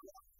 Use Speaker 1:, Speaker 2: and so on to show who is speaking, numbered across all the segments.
Speaker 1: Yeah.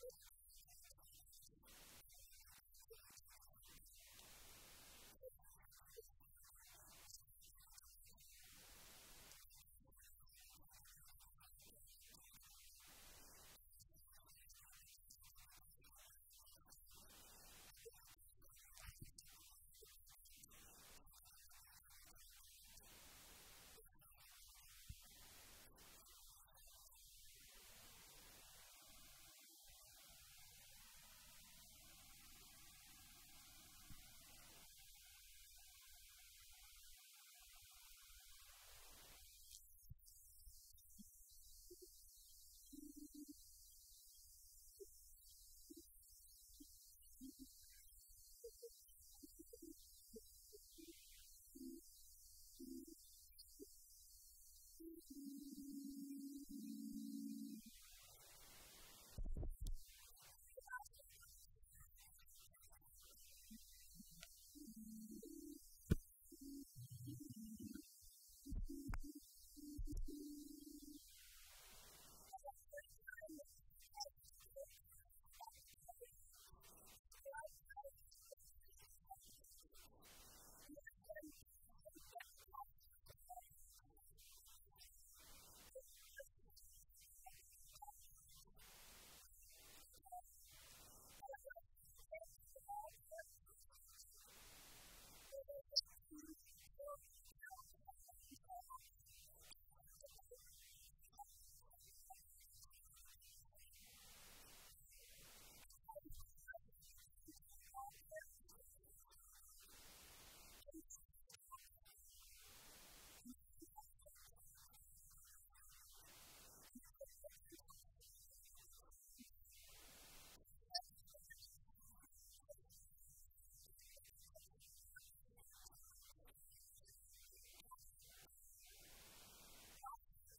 Speaker 1: Thank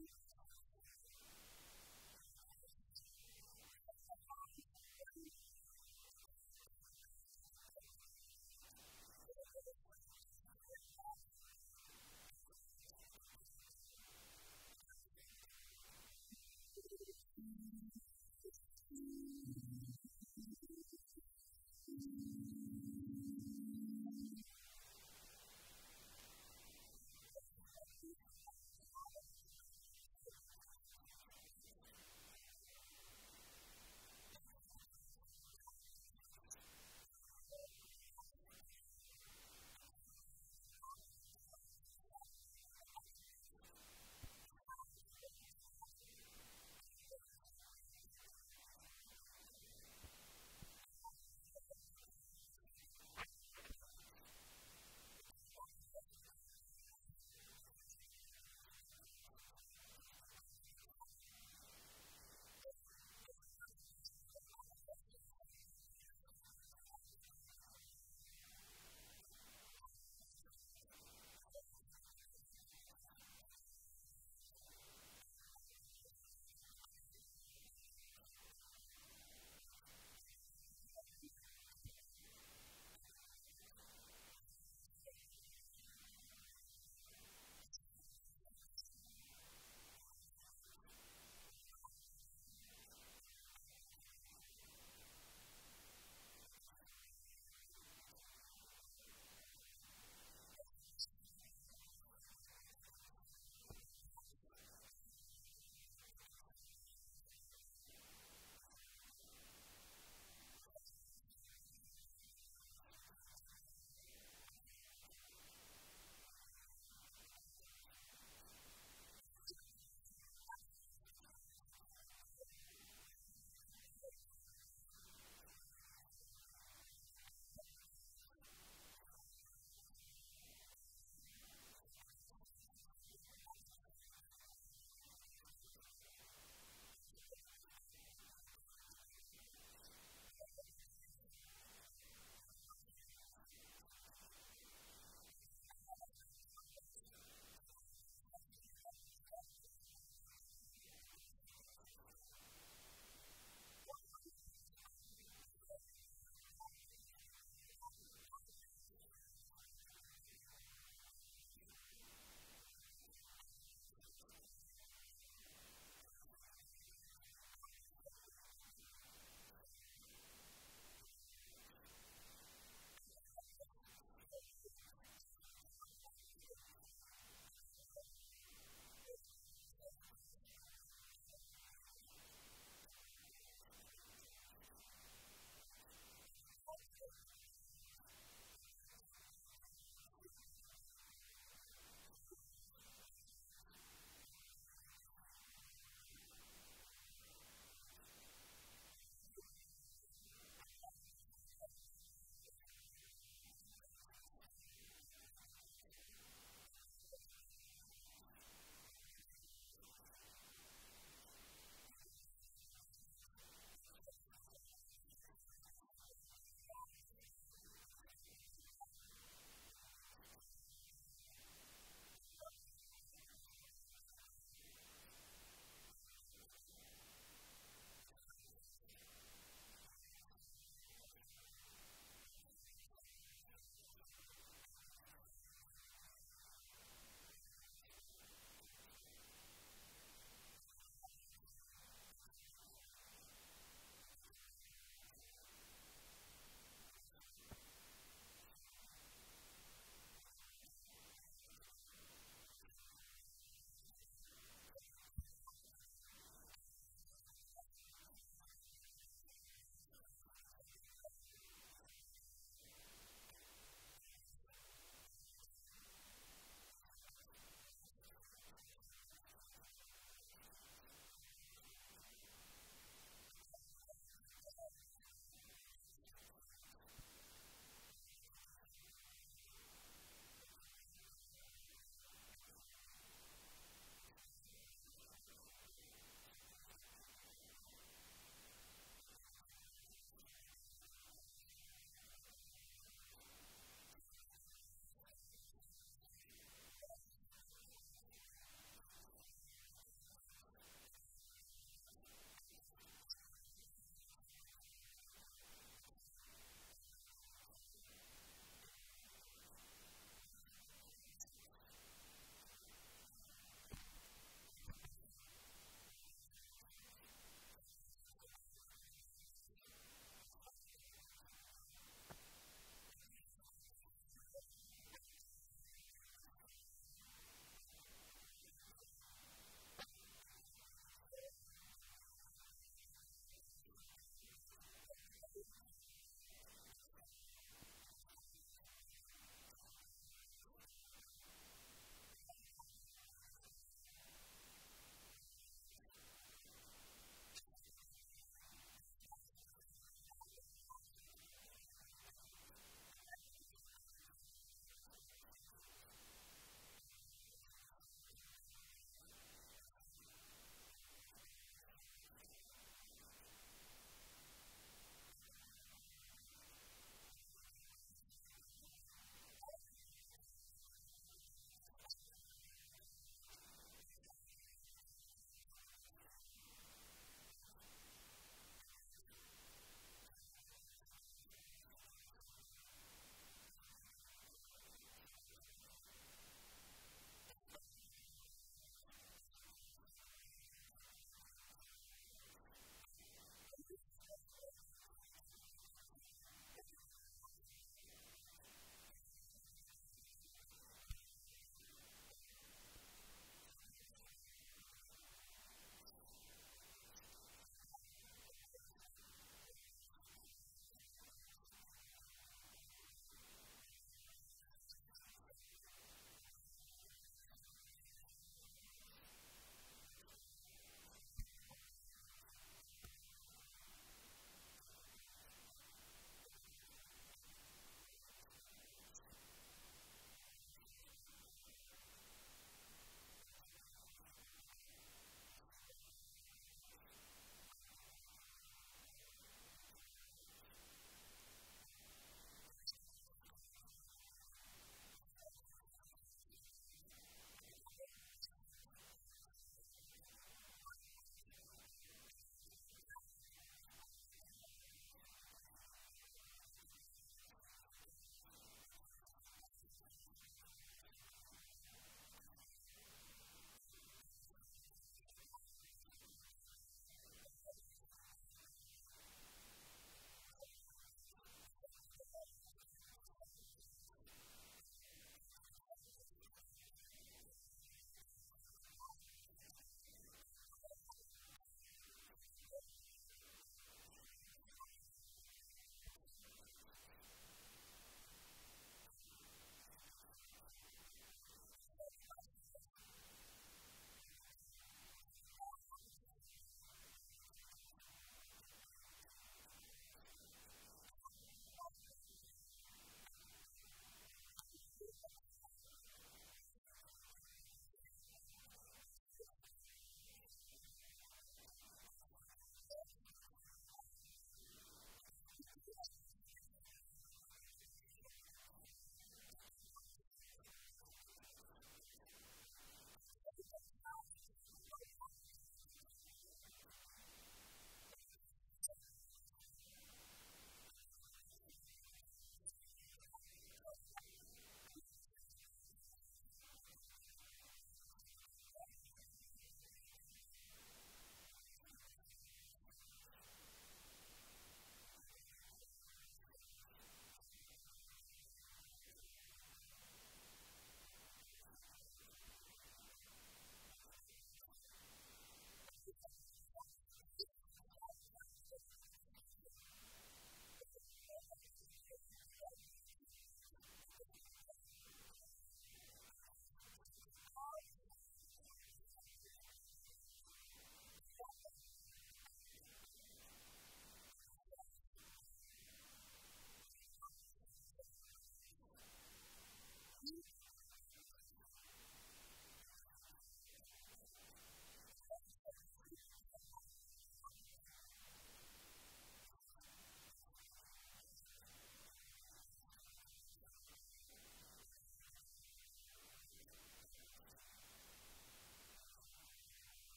Speaker 1: you.